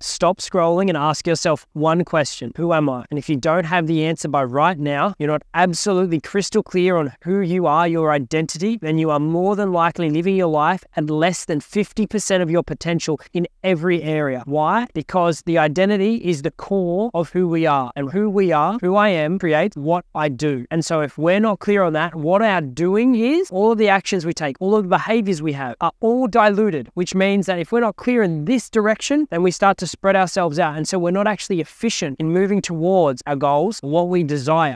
Stop scrolling and ask yourself one question Who am I? And if you don't have the answer by right now, you're not absolutely crystal clear on who you are, your identity, then you are more than likely living your life at less than 50% of your potential in every area. Why? Because the identity is the core of who we are. And who we are, who I am, creates what I do. And so if we're not clear on that, what our doing is, all of the actions we take, all of the behaviors we have are all diluted, which means that if we're not clear in this direction, then we start to spread ourselves out. And so we're not actually efficient in moving towards our goals, what we desire.